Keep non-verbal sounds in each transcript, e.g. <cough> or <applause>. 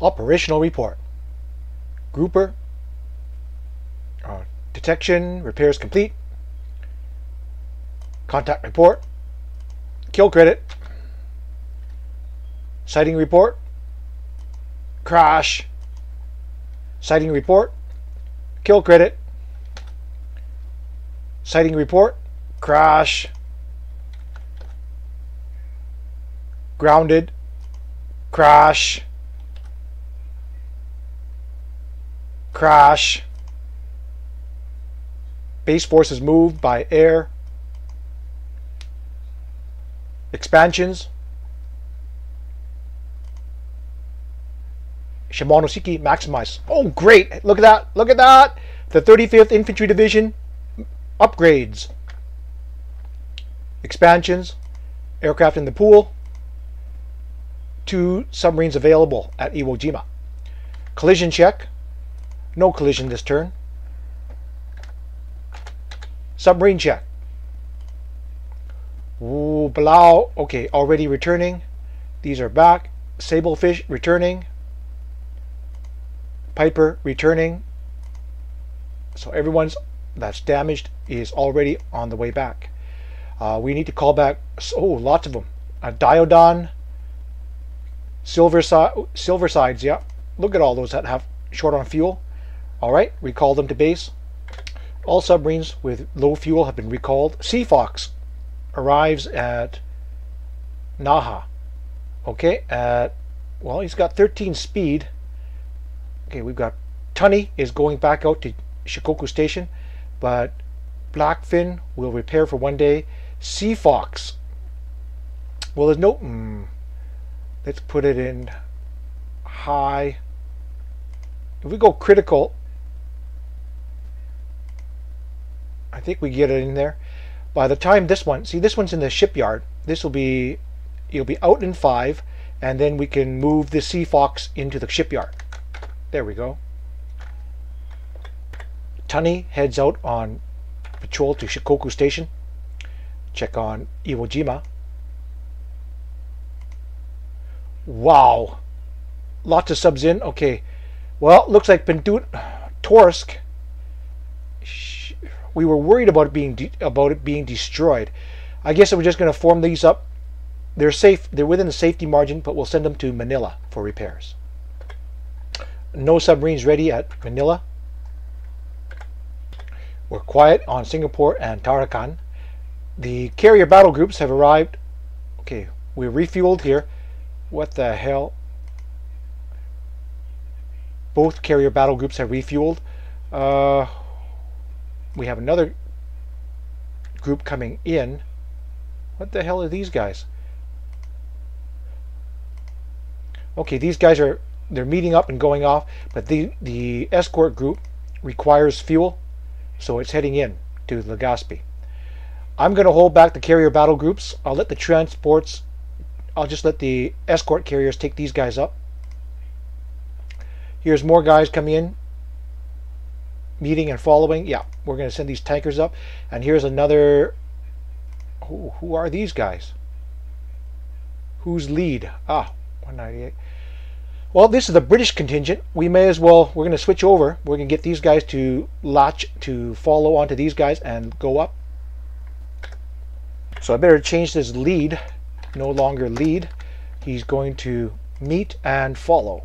Operational report. Grouper. Uh, detection. Repairs complete. Contact report. Kill credit. Sighting report. Crash. Sighting report. Kill credit. Sighting report. Crash. Grounded. Crash. Crash. Base forces moved by air. Expansions. Shimonoseki maximize. Oh, great! Look at that! Look at that! The 35th Infantry Division upgrades. Expansions. Aircraft in the pool. Two submarines available at Iwo Jima. Collision check. No collision this turn. Submarine check. Ooh, Palau. Okay, already returning. These are back. Sablefish returning. Piper returning. So everyone's that's damaged is already on the way back. Uh, we need to call back. Oh, lots of them. A Diodon. Silver, silver sides. Yeah. Look at all those that have short on fuel. All right, recall them to base. All submarines with low fuel have been recalled. Sea Fox arrives at Naha. Okay, at, well, he's got 13 speed. Okay, we've got Tunny is going back out to Shikoku Station, but Blackfin will repair for one day. Sea Fox. Well, there's no. Mm, let's put it in high. If we go critical, I think we get it in there. By the time this one, see this one's in the shipyard. This will be, you'll be out in five, and then we can move the Sea Fox into the shipyard. There we go. Tunny heads out on patrol to Shikoku Station. Check on Iwo Jima. Wow. Lots of subs in. Okay. Well, looks like Pendut Torsk we were worried about it being about it being destroyed. I guess we're just going to form these up. They're safe. They're within the safety margin, but we'll send them to Manila for repairs. No submarines ready at Manila. We're quiet on Singapore and Tarakan. The carrier battle groups have arrived. Okay, we're refueled here. What the hell? Both carrier battle groups have refueled. Uh, we have another group coming in. What the hell are these guys? Okay, these guys are they're meeting up and going off, but the the escort group requires fuel, so it's heading in to Legazpi. I'm going to hold back the carrier battle groups. I'll let the transports, I'll just let the escort carriers take these guys up. Here's more guys coming in meeting and following. Yeah, we're going to send these tankers up. And here's another. Who, who are these guys? Who's lead? Ah, 198. Well, this is the British contingent. We may as well, we're going to switch over. We're going to get these guys to latch, to follow onto these guys and go up. So I better change this lead. No longer lead. He's going to meet and follow.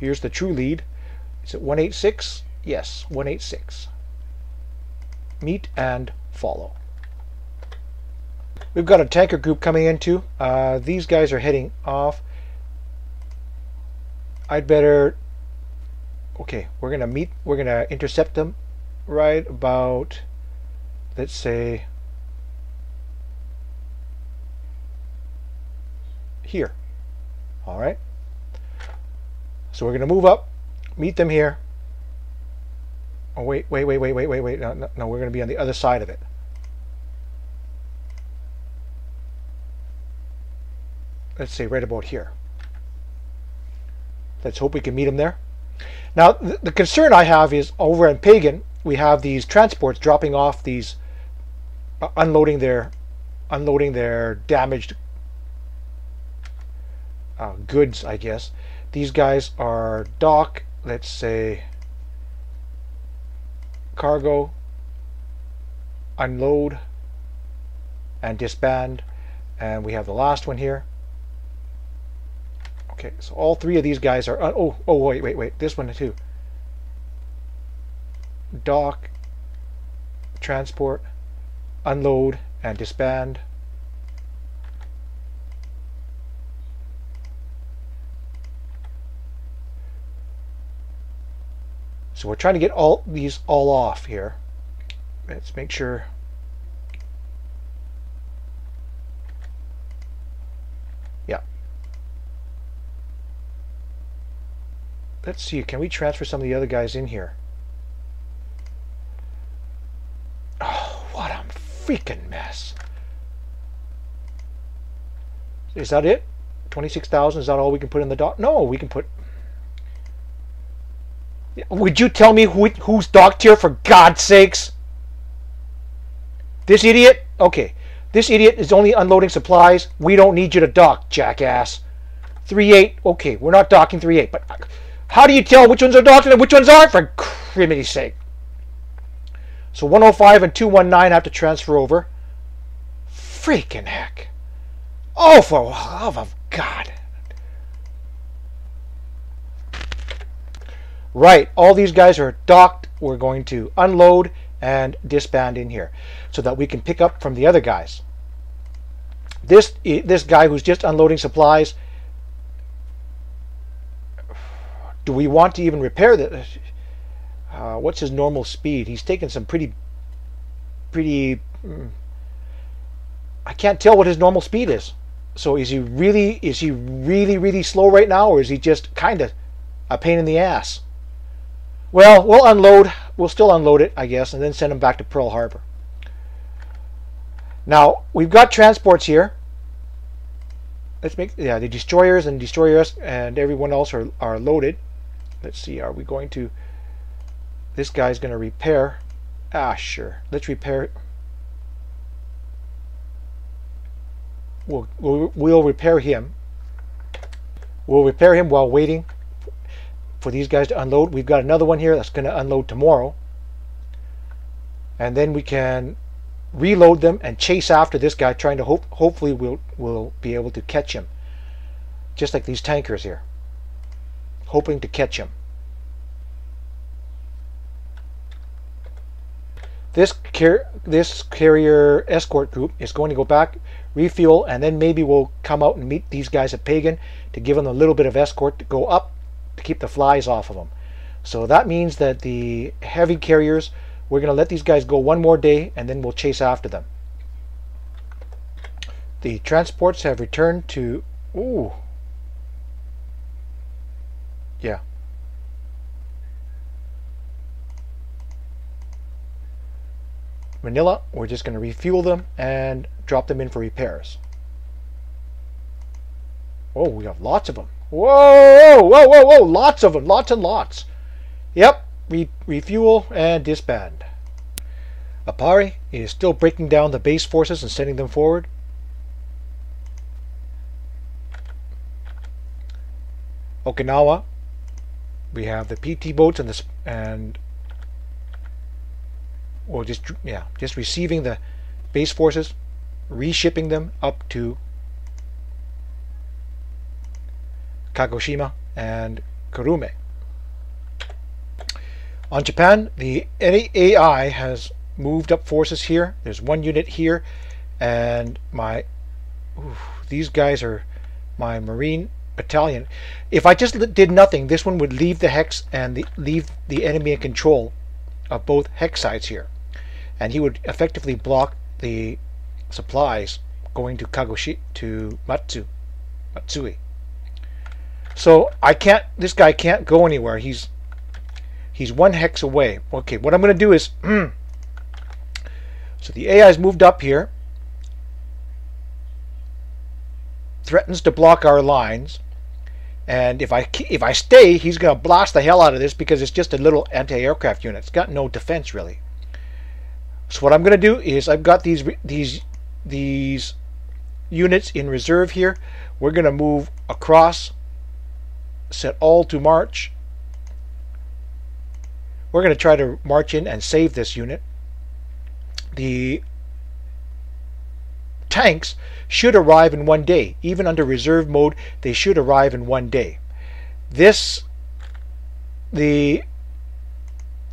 Here's the true lead. Is it 186? Yes, 186. Meet and follow. We've got a tanker group coming in too. Uh, these guys are heading off. I'd better... Okay, we're going to meet, we're going to intercept them right about, let's say, here. All right. So we're going to move up, meet them here. Oh, wait, wait, wait, wait, wait, wait, wait. No, no, no we're going to be on the other side of it. Let's say right about here. Let's hope we can meet them there. Now, the, the concern I have is over in Pagan, we have these transports dropping off these, uh, unloading their, unloading their damaged uh, goods, I guess. These guys are dock, let's say cargo, unload, and disband. And we have the last one here. Okay, so all three of these guys are, uh, oh, oh, wait, wait, wait, this one too. Dock, transport, unload, and disband. So we're trying to get all these all off here. Let's make sure. Yeah. Let's see, can we transfer some of the other guys in here? Oh, what a freaking mess. Is that it? 26,000, is that all we can put in the dock? No, we can put would you tell me who, who's docked here for God's sakes? This idiot? Okay. This idiot is only unloading supplies. We don't need you to dock, jackass. 3-8. Okay, we're not docking 3-8. But how do you tell which ones are docked and which ones aren't, for criminy's sake? So 105 and 219 have to transfer over. Freaking heck. Oh, for love of God. Right, all these guys are docked. We're going to unload and disband in here so that we can pick up from the other guys. This, this guy who's just unloading supplies, do we want to even repair this? Uh, what's his normal speed? He's taken some pretty, pretty, mm, I can't tell what his normal speed is. So is he really, is he really, really slow right now or is he just kind of a pain in the ass? Well, we'll unload. We'll still unload it, I guess, and then send them back to Pearl Harbor. Now, we've got transports here. Let's make, yeah, the destroyers and destroyers and everyone else are, are loaded. Let's see, are we going to, this guy's going to repair. Ah, sure. Let's repair. We'll, we'll, we'll repair him. We'll repair him while waiting for these guys to unload. We've got another one here that's going to unload tomorrow. And then we can reload them and chase after this guy trying to hope hopefully we'll we'll be able to catch him. Just like these tankers here. Hoping to catch him. This car this carrier escort group is going to go back, refuel, and then maybe we'll come out and meet these guys at Pagan to give them a little bit of escort to go up to keep the flies off of them. So that means that the heavy carriers, we're going to let these guys go one more day and then we'll chase after them. The transports have returned to, ooh, yeah. Manila, we're just going to refuel them and drop them in for repairs. Oh, we have lots of them. Whoa, whoa, whoa, whoa, lots of them, lots and lots. Yep, re refuel and disband. Aparri is still breaking down the base forces and sending them forward. Okinawa, we have the PT boats and the and or just yeah, just receiving the base forces, reshipping them up to Kagoshima, and Kurume. On Japan, the AI has moved up forces here. There's one unit here, and my these guys are my Marine battalion. If I just did nothing, this one would leave the hex and the, leave the enemy in control of both hex sites here, and he would effectively block the supplies going to Kagoshi to Matsu, Matsui. So I can't, this guy can't go anywhere. He's, he's one hex away. Okay, what I'm going to do is, <clears throat> so the AI's moved up here, threatens to block our lines, and if I if I stay, he's going to blast the hell out of this because it's just a little anti-aircraft unit. It's got no defense really. So what I'm going to do is I've got these these these units in reserve here. We're going to move across, set all to march. We're going to try to march in and save this unit. The tanks should arrive in one day. Even under reserve mode, they should arrive in one day. This, the,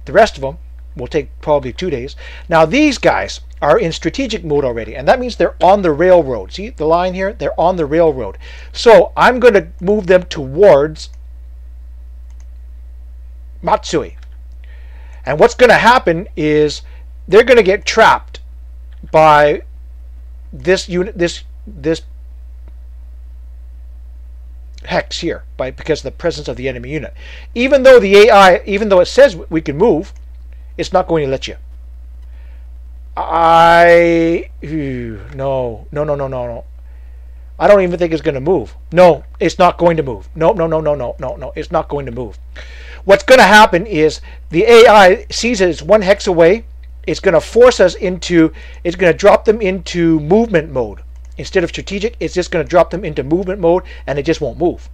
the rest of them will take probably two days. Now these guys are in strategic mode already, and that means they're on the railroad. See the line here? They're on the railroad. So I'm going to move them towards Matsui. And what's going to happen is they're going to get trapped by this unit, this this hex here, by because of the presence of the enemy unit. Even though the AI, even though it says we can move, it's not going to let you. I no no no no no no. I don't even think it's going to move. No, it's not going to move. No no no no no no no. It's not going to move. What's going to happen is the AI sees it as one hex away. It's going to force us into. It's going to drop them into movement mode instead of strategic. It's just going to drop them into movement mode, and it just won't move.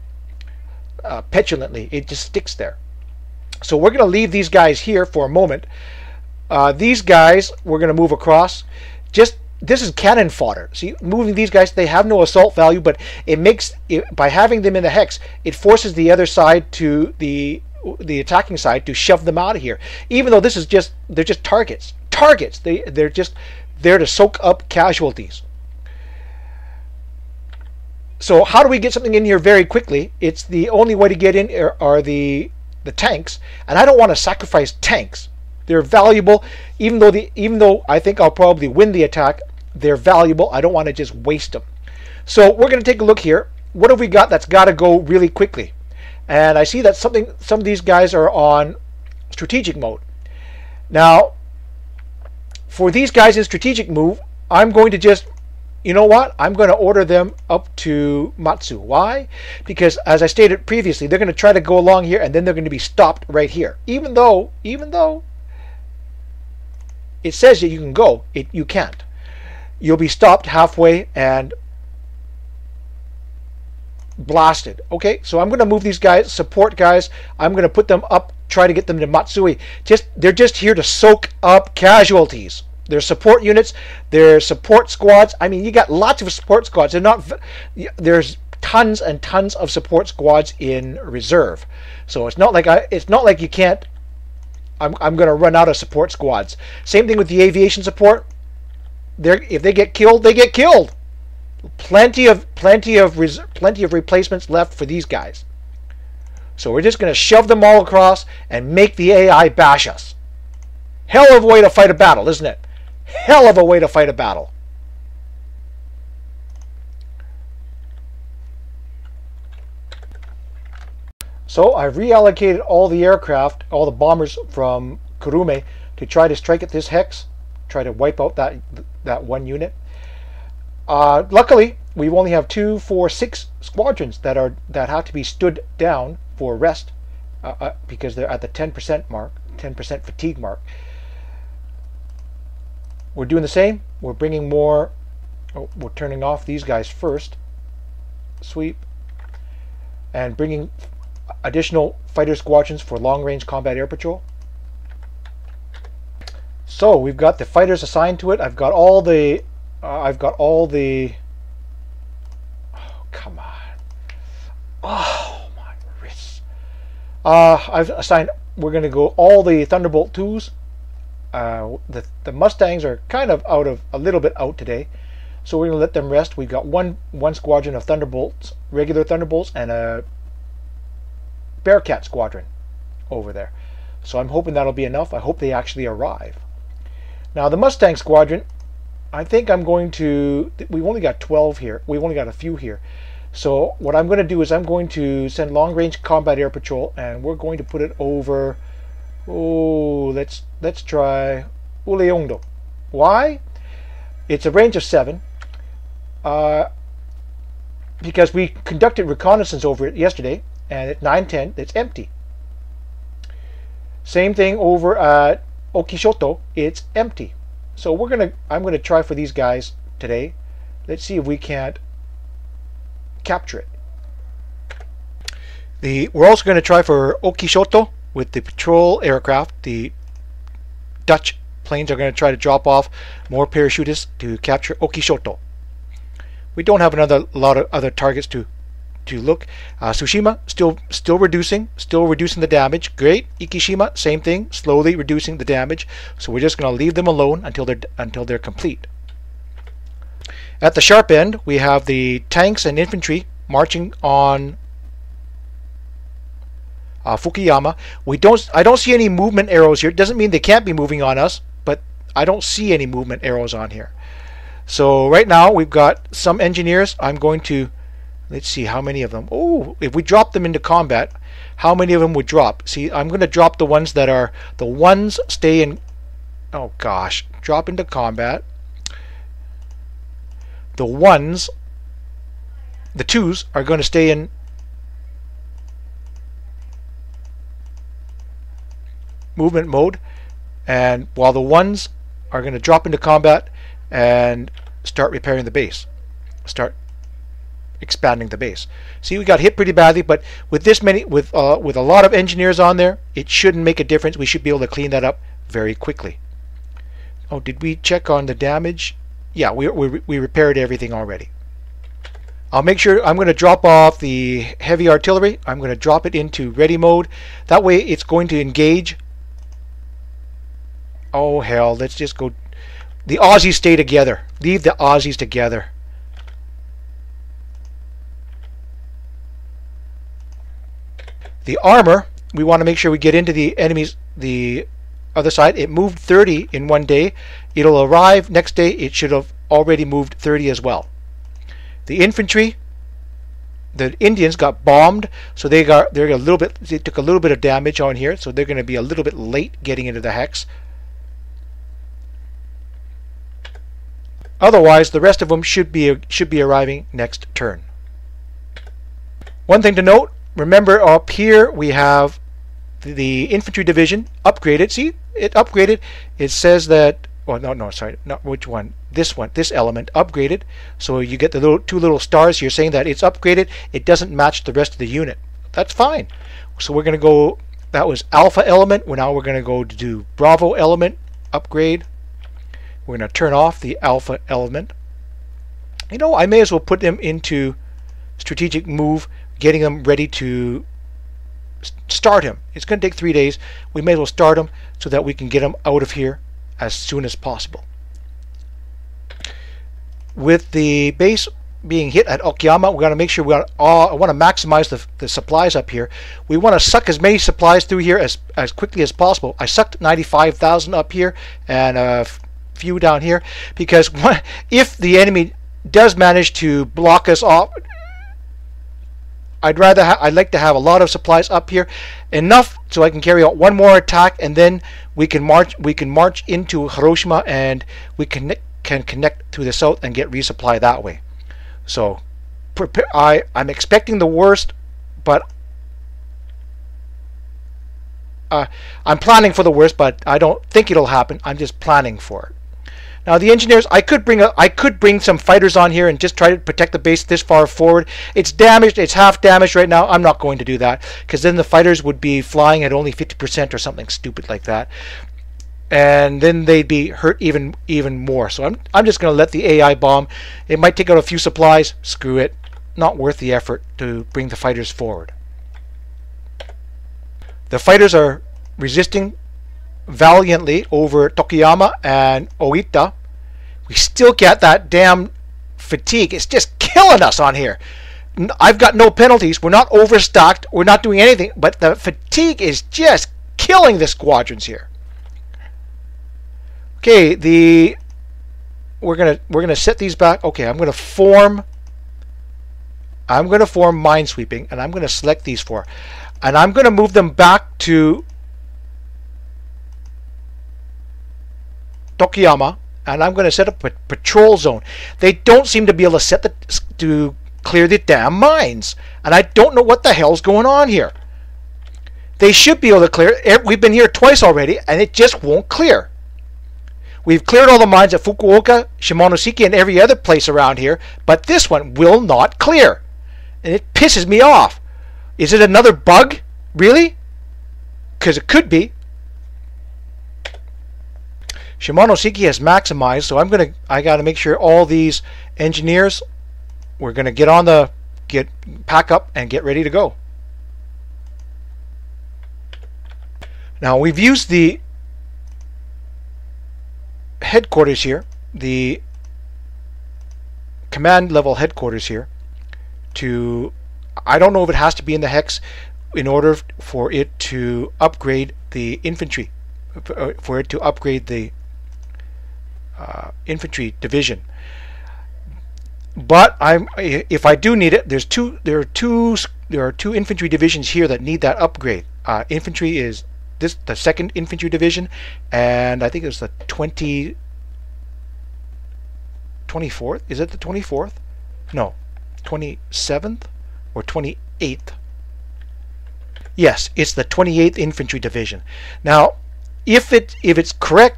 Uh, petulantly, it just sticks there. So we're going to leave these guys here for a moment. Uh, these guys, we're going to move across. Just this is cannon fodder. See, moving these guys, they have no assault value, but it makes it, by having them in the hex, it forces the other side to the the attacking side to shove them out of here. Even though this is just they're just targets. Targets. They they're just there to soak up casualties. So how do we get something in here very quickly? It's the only way to get in are, are the the tanks, and I don't want to sacrifice tanks. They're valuable, even though the even though I think I'll probably win the attack. They're valuable. I don't want to just waste them. So we're going to take a look here. What have we got that's got to go really quickly? And I see that something some of these guys are on strategic mode. Now, for these guys in strategic move, I'm going to just you know what? I'm going to order them up to Matsu. Why? Because as I stated previously, they're going to try to go along here and then they're going to be stopped right here. Even though, even though it says that you can go, it you can't. You'll be stopped halfway and blasted. Okay, so I'm going to move these guys, support guys. I'm going to put them up, try to get them to Matsui. Just they're just here to soak up casualties. There's support units, there's support squads. I mean, you got lots of support squads. They're not there's tons and tons of support squads in reserve. So it's not like I it's not like you can't I'm I'm going to run out of support squads. Same thing with the aviation support. They if they get killed, they get killed. Plenty of plenty of plenty of replacements left for these guys. So we're just going to shove them all across and make the AI bash us. Hell of a way to fight a battle, isn't it? Hell of a way to fight a battle. So I've reallocated all the aircraft, all the bombers from Kurume to try to strike at this hex, try to wipe out that that one unit. Uh, luckily, we only have two, four, six squadrons that are that have to be stood down for rest uh, uh, because they're at the 10% mark, 10% fatigue mark. We're doing the same. We're bringing more. Oh, we're turning off these guys first. Sweep. And bringing additional fighter squadrons for long-range combat air patrol. So we've got the fighters assigned to it. I've got all the. Uh, I've got all the. Oh come on! Oh my wrists. Uh, I've assigned. We're going to go all the Thunderbolt twos uh, the, the Mustangs are kind of out of a little bit out today, so we're to let them rest. We've got one one squadron of Thunderbolts, regular Thunderbolts, and a Bearcat squadron over there. So I'm hoping that'll be enough. I hope they actually arrive. Now the Mustang squadron, I think I'm going to. We've only got 12 here. We've only got a few here. So what I'm going to do is I'm going to send long range combat air patrol, and we're going to put it over Oh, let's let's try Ulleungdo. Why? It's a range of seven. Uh, because we conducted reconnaissance over it yesterday, and at 9:10, it's empty. Same thing over at Oki Shoto, it's empty. So we're gonna, I'm gonna try for these guys today. Let's see if we can't capture it. The, we're also going to try for Oki Shoto with the patrol aircraft. The Dutch planes are going to try to drop off more parachutists to capture Oki Shoto. We don't have another lot of other targets to to look. Uh, Tsushima still still reducing, still reducing the damage. Great. Ikishima, same thing, slowly reducing the damage. So we're just going to leave them alone until they're until they're complete. At the sharp end, we have the tanks and infantry marching on uh, Fukuyama. We don't. I don't see any movement arrows here. It doesn't mean they can't be moving on us, but I don't see any movement arrows on here. So right now we've got some engineers. I'm going to let's see how many of them. Oh, if we drop them into combat, how many of them would drop? See, I'm going to drop the ones that are the ones stay in. Oh gosh, drop into combat. The ones, the twos are going to stay in movement mode and while the ones are going to drop into combat and start repairing the base start expanding the base. See we got hit pretty badly but with this many with uh, with a lot of engineers on there it shouldn't make a difference. We should be able to clean that up very quickly. Oh did we check on the damage? Yeah we, we, we repaired everything already. I'll make sure I'm going to drop off the heavy artillery. I'm going to drop it into ready mode. That way it's going to engage Oh hell, let's just go. The Aussies stay together. Leave the Aussies together. The armor, we want to make sure we get into the enemy's, the other side. It moved 30 in one day. It'll arrive next day. It should have already moved 30 as well. The infantry, the Indians got bombed, so they got they're a little bit they took a little bit of damage on here, so they're going to be a little bit late getting into the hex. Otherwise, the rest of them should be should be arriving next turn. One thing to note, remember up here we have the infantry division upgraded. See, it upgraded. It says that, oh no, no, sorry, not which one. This one, this element upgraded. So you get the little two little stars here saying that it's upgraded. It doesn't match the rest of the unit. That's fine. So we're going to go, that was alpha element. Well, now we're going to go to do bravo element upgrade. We're going to turn off the alpha element. You know, I may as well put them into strategic move, getting them ready to start him. It's going to take three days. We may as well start him so that we can get him out of here as soon as possible. With the base being hit at Okayama, we're going to make sure we got all, I want to maximize the, the supplies up here. We want to suck as many supplies through here as, as quickly as possible. I sucked 95,000 up here and uh, few down here because if the enemy does manage to block us off I'd rather I'd like to have a lot of supplies up here enough so I can carry out one more attack and then we can march we can march into Hiroshima and we can can connect to the south and get resupply that way so prepare, I I'm expecting the worst but uh, I'm planning for the worst, but I don't think it'll happen. I'm just planning for it. Now the engineers, I could bring a, I could bring some fighters on here and just try to protect the base this far forward. It's damaged, it's half damaged right now. I'm not going to do that because then the fighters would be flying at only 50% or something stupid like that. And then they'd be hurt even even more. So I'm I'm just going to let the AI bomb. It might take out a few supplies. Screw it. Not worth the effort to bring the fighters forward. The fighters are resisting valiantly over Tokuyama and Oita. We still get that damn fatigue. It's just killing us on here. I've got no penalties. We're not overstocked. We're not doing anything. But the fatigue is just killing the squadrons here. Okay, the we're gonna we're gonna set these back. Okay, I'm gonna form. I'm gonna form minesweeping, and I'm gonna select these four, and I'm gonna move them back to Tokuyama, and I'm going to set up a patrol zone. They don't seem to be able to set the to clear the damn mines, and I don't know what the hell's going on here. They should be able to clear. Eh, we've been here twice already, and it just won't clear. We've cleared all the mines at Fukuoka, Shimonoseki, and every other place around here, but this one will not clear. And it pisses me off. Is it another bug? Really? Because it could be. Shimonoseki has maximized, so I'm gonna I gotta make sure all these engineers we're gonna get on the get pack up and get ready to go. Now we've used the headquarters here, the command level headquarters here to I don't know if it has to be in the hex in order for it to upgrade the infantry uh, for it to upgrade the uh, infantry division. But I'm if I do need it, there's two there are two there are two infantry divisions here that need that upgrade. Uh, infantry is this the second infantry division, and I think it's the 20 24th. Is it the 24th? No, 27th or 28th. Yes, it's the 28th Infantry Division. Now, if it if it's correct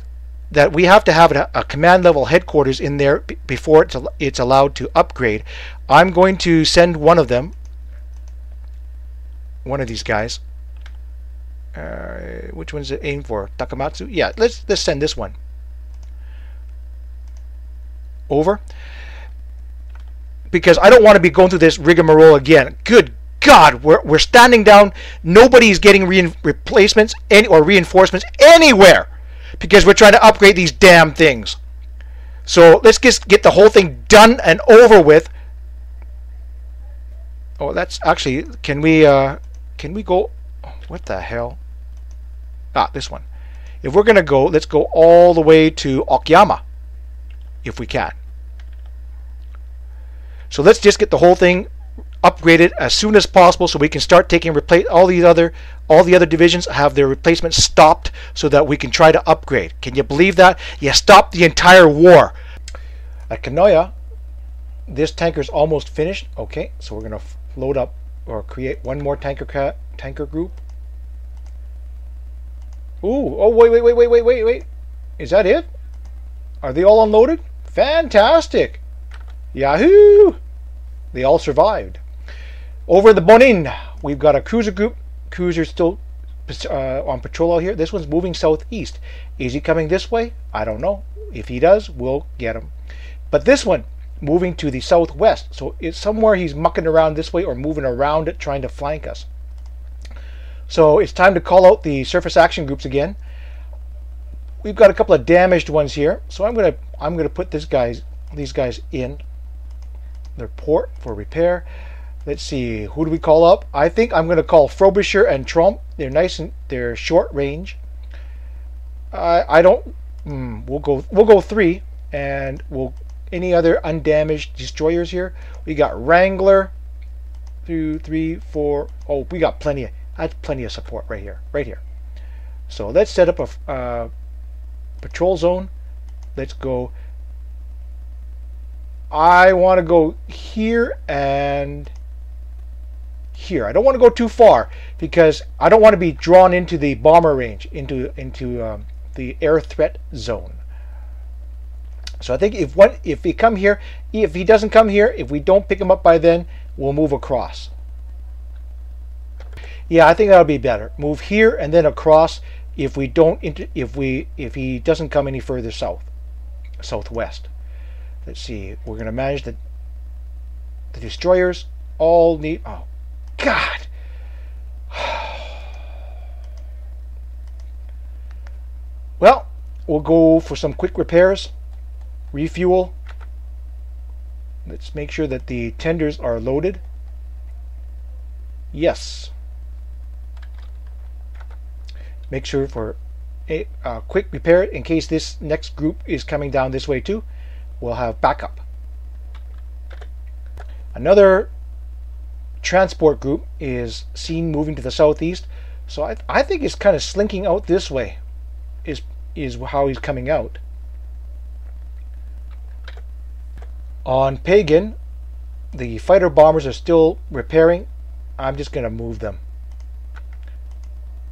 that we have to have a, command level headquarters in there before it's, it's allowed to upgrade. I'm going to send one of them, one of these guys. Uh, which one's it aimed for? Takamatsu? Yeah, let's let's send this one over because I don't want to be going through this rigmarole again. Good God, we're, we're standing down. Nobody's getting re replacements any, or reinforcements anywhere because we're trying to upgrade these damn things. So let's just get the whole thing done and over with. Oh, that's actually, can we, uh, can we go, what the hell? Ah, this one. If we're going to go, let's go all the way to Okayama, if we can. So let's just get the whole thing upgraded as soon as possible so we can start taking replace all these other all the other divisions have their replacements stopped so that we can try to upgrade. Can you believe that? You stopped the entire war. At Kanoya, this tanker is almost finished. Okay, so we're going to load up or create one more tanker tanker group. Ooh, oh wait, wait, wait, wait, wait, wait, wait. Is that it? Are they all unloaded? Fantastic. Yahoo! They all survived. Over the Bonin, we've got a cruiser group. Cruiser still uh, on patrol out here. This one's moving southeast. Is he coming this way? I don't know. If he does, we'll get him. But this one, moving to the southwest. So it's somewhere he's mucking around this way or moving around it, trying to flank us. So it's time to call out the surface action groups again. We've got a couple of damaged ones here. So I'm gonna I'm gonna put this guys these guys in their port for repair. Let's see, who do we call up? I think I'm going to call Frobisher and Trump. They're nice and they're short range. I I don't. Mm, we'll go. We'll go three, and we'll any other undamaged destroyers here. We got Wrangler. Two, three, four. Oh, we got plenty. Of, that's plenty of support right here. Right here. So let's set up a uh, patrol zone. Let's go. I want to go here and here. I don't want to go too far because I don't want to be drawn into the bomber range, into into um, the air threat zone. So I think if one if he come here, if he doesn't come here, if we don't pick him up by then, we'll move across. Yeah, I think that'll be better. Move here and then across if we don't if we if he doesn't come any further south, southwest. Let's see. We're going to manage the the destroyers all need oh God. <sighs> Well, we'll go for some quick repairs, refuel. Let's make sure that the tenders are loaded. Yes. Make sure for a uh, quick repair in case this next group is coming down this way too. We'll have backup. Another transport group is seen moving to the southeast. So I, I think it's kind of slinking out this way is, is how he's coming out. On Pagan, the fighter bombers are still repairing. I'm just going to move them.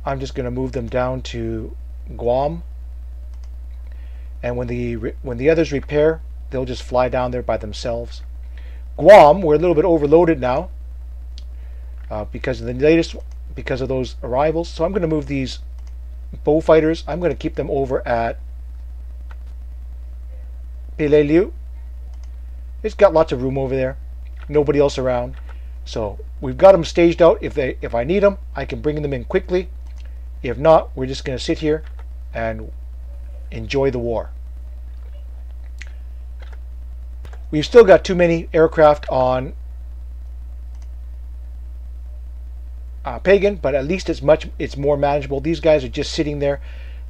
I'm just going to move them down to Guam. and when the when the others repair, they'll just fly down there by themselves. Guam, we're a little bit overloaded now uh, because of the latest, because of those arrivals. So I'm going to move these Beaufighters. I'm going to keep them over at Peleliu. It's got lots of room over there. Nobody else around. So we've got them staged out. If they, if I need them, I can bring them in quickly. If not, we're just going to sit here and enjoy the war. We've still got too many aircraft on uh, Pagan, but at least it's much it's more manageable. These guys are just sitting there.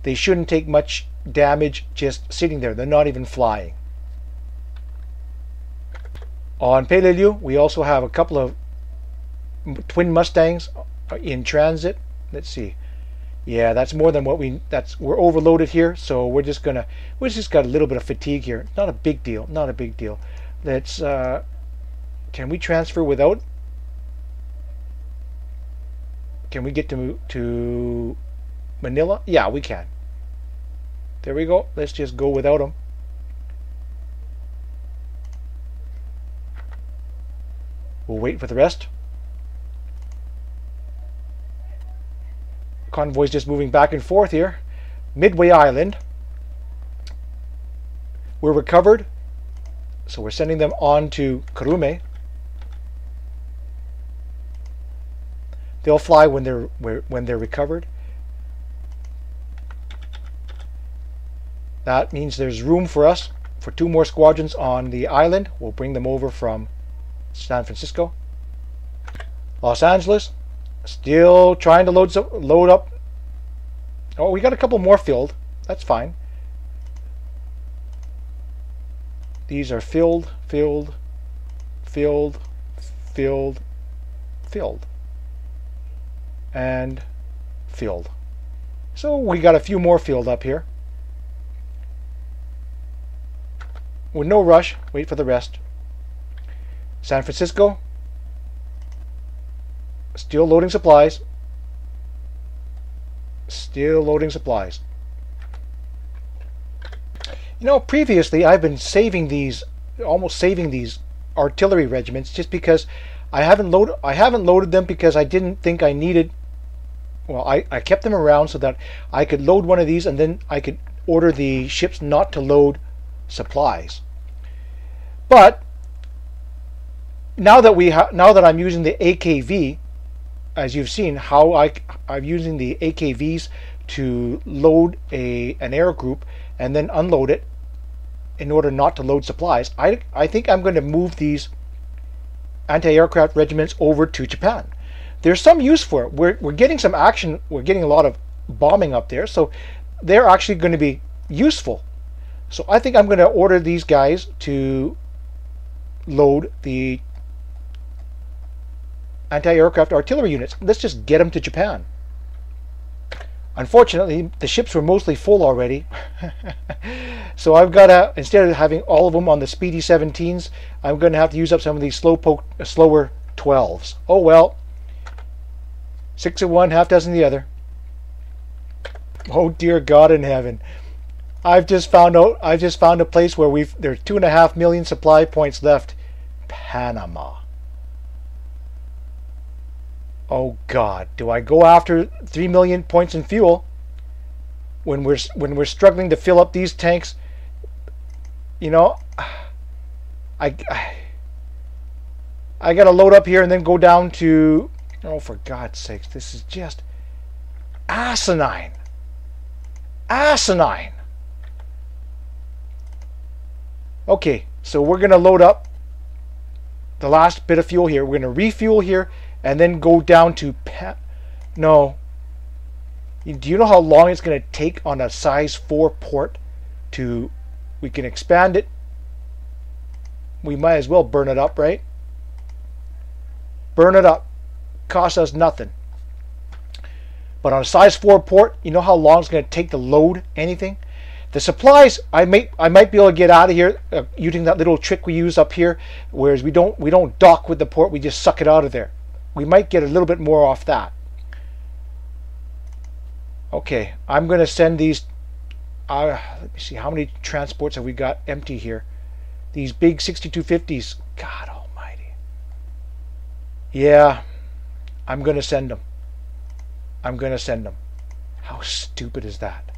They shouldn't take much damage just sitting there. They're not even flying. On Peleliu, we also have a couple of twin Mustangs in transit. Let's see. Yeah, that's more than what we that's we're overloaded here, so we're just gonna we just got a little bit of fatigue here. Not a big deal, not a big deal. Let's uh can we transfer without can we get to to Manila? Yeah, we can. There we go. Let's just go without them. We'll wait for the rest. Convoy's just moving back and forth here. Midway Island. We're recovered. So we're sending them on to Kurume. They'll fly when they're when they're recovered. That means there's room for us for two more squadrons on the island. We'll bring them over from San Francisco. Los Angeles. Still trying to load load up. Oh, we got a couple more filled. That's fine. These are filled, filled, filled, filled, filled, and filled. So we got a few more filled up here. With no rush, wait for the rest. San Francisco, Still loading supplies. Still loading supplies. You know, previously I've been saving these, almost saving these artillery regiments just because I haven't loaded I haven't loaded them because I didn't think I needed well I, I kept them around so that I could load one of these and then I could order the ships not to load supplies. But now that we now that I'm using the AKV as you've seen, how I, I'm using the AKVs to load a an air group and then unload it in order not to load supplies. I, I think I'm going to move these anti-aircraft regiments over to Japan. There's some use for it. We're, we're getting some action. We're getting a lot of bombing up there. So they're actually going to be useful. So I think I'm going to order these guys to load the anti-aircraft artillery units. Let's just get them to Japan. Unfortunately, the ships were mostly full already. <laughs> so I've got to, instead of having all of them on the Speedy 17s, I'm going to have to use up some of these slow poke, slower 12s. Oh well. Six of one, half dozen the other. Oh dear God in heaven. I've just found out I've just found a place where we've there's two and a half million supply points left. Panama. Oh God, do I go after three million points in fuel when we're when we're struggling to fill up these tanks? You know, I I, I got to load up here and then go down to. Oh, for God's sakes, this is just asinine. Asinine. Okay, so we're going to load up the last bit of fuel here. We're going to refuel here and then go down to no. Do you know how long it's going to take on a size 4 port to we can expand it? We might as well burn it up, right? Burn it up. Cost us nothing. But on a size 4 port, you know how long it's going to take to load anything? The supplies, I might I might be able to get out of here uh, using that little trick we use up here, whereas we don't we don't dock with the port, we just suck it out of there we might get a little bit more off that. Okay, I'm going to send these Uh, let me see. How many transports have we got empty here? These big 6250s. God almighty. Yeah, I'm going to send them. I'm going to send them. How stupid is that?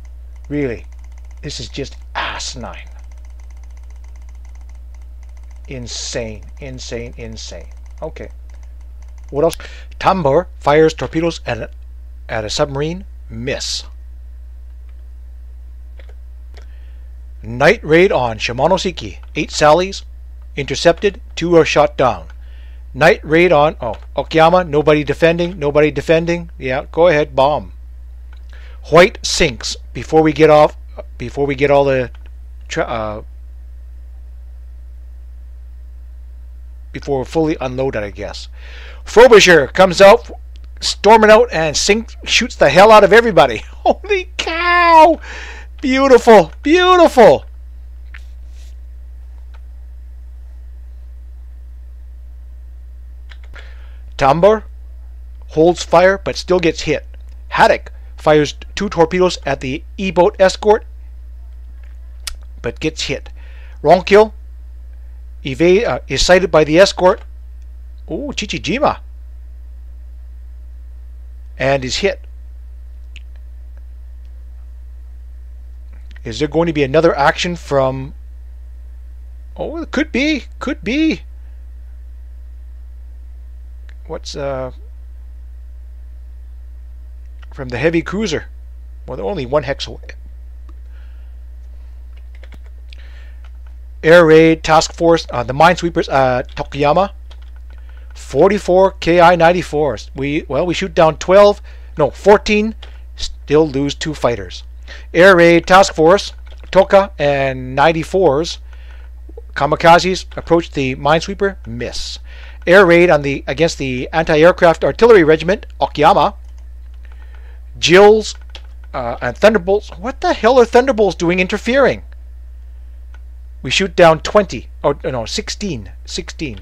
Really? This is just asinine. Insane, insane, insane. Okay. What else? Tambor fires torpedoes at a, at a submarine. Miss. Night raid on Shimonoseki. Eight sallies. Intercepted. Two are shot down. Night raid on oh Okayama. Nobody defending. Nobody defending. Yeah, go ahead. Bomb. White sinks before we get off. Before we get all the uh, before we're fully unloaded, I guess. Frobisher comes out, storming out, and sink, shoots the hell out of everybody. <laughs> Holy cow! Beautiful, beautiful. Tambor holds fire but still gets hit. Haddock fires two torpedoes at the E-boat escort but gets hit. Ronquil evade, uh, is sighted by the escort. Oh, Chichijima. And is hit. Is there going to be another action from... Oh, it could be. Could be. What's... uh From the heavy cruiser. Well, only one hex away. Air Raid Task Force, uh, the Minesweepers at Tokuyama. 44 Ki-94s. We well, we shoot down 12, no, 14, still lose two fighters. Air Raid Task Force, Toka and 94s. Kamikazes approach the Minesweeper, miss. Air raid on the against the anti-aircraft artillery regiment, Okayama. Jills uh, and Thunderbolts. What the hell are Thunderbolts doing interfering? We shoot down 20. Oh, no, 16. 16.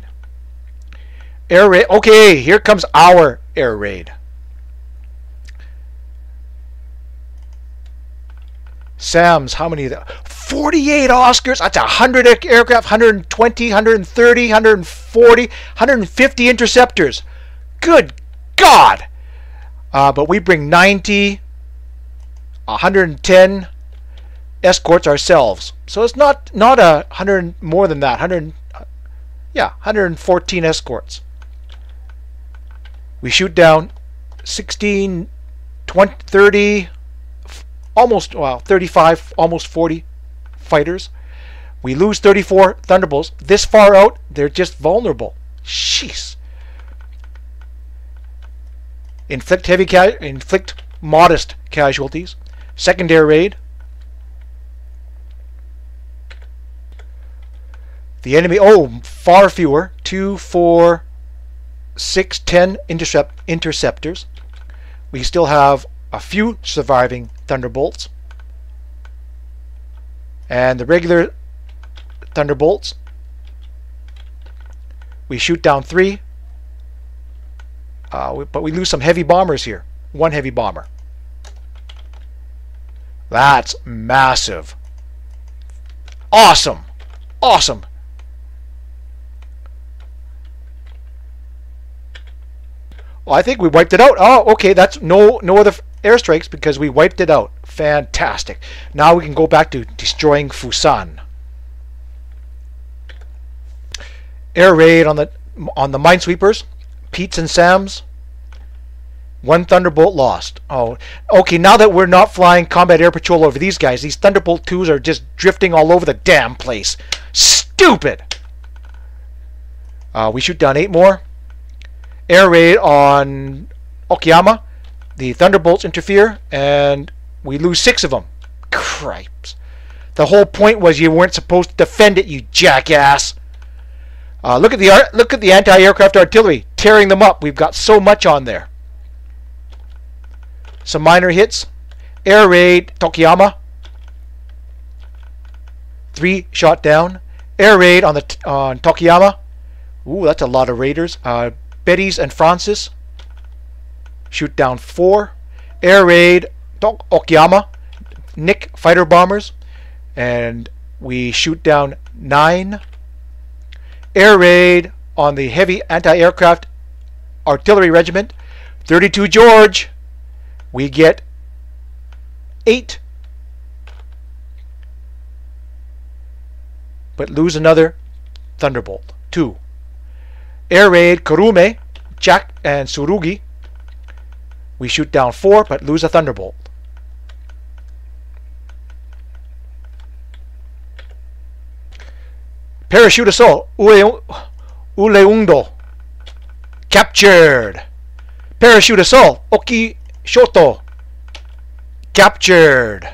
Air raid. Okay, here comes our air raid. Sam's, how many? 48 Oscars. That's 100 aircraft, 120, 130, 140, 150 interceptors. Good God! Uh, but we bring 90, 110, escorts ourselves. So it's not not a hundred more than that. Hundred, yeah, 114 escorts. We shoot down 16, 20, 30, almost well 35, almost 40 fighters. We lose 34 Thunderbolts. This far out, they're just vulnerable. Jeez. Inflict heavy, inflict modest casualties. Secondary raid. The enemy, oh, far fewer. Two, four, six, ten intercept, interceptors. We still have a few surviving Thunderbolts. And the regular Thunderbolts, we shoot down three. Uh, but we lose some heavy bombers here. One heavy bomber. That's massive. Awesome. Awesome. Well, I think we wiped it out. Oh, okay. That's no no other airstrikes because we wiped it out. Fantastic. Now we can go back to destroying Fusan. Air raid on the on the minesweepers. Pete's and Sam's. One Thunderbolt lost. Oh, okay. Now that we're not flying combat air patrol over these guys, these Thunderbolt 2s are just drifting all over the damn place. Stupid! Uh, we shoot down eight more air raid on Okayama. The Thunderbolts interfere, and we lose six of them. Cripes. The whole point was you weren't supposed to defend it, you jackass. Uh, look at the look at the anti-aircraft artillery tearing them up. We've got so much on there. Some minor hits. Air raid Tokuyama. Three shot down. Air raid on the on Tokuyama. Ooh, that's a lot of raiders. Uh, Betty's and Francis. Shoot down four. Air raid Okayama. Nick fighter bombers, and we shoot down nine. Air raid on the heavy anti-aircraft artillery regiment, 32 George. We get eight, but lose another Thunderbolt. Two. Air raid Kurume, Jack and Tsurugi. We shoot down four, but lose a Thunderbolt. Parachute assault, Ule, Ulleungdo. Captured. Parachute assault, Oki Shoto. Captured.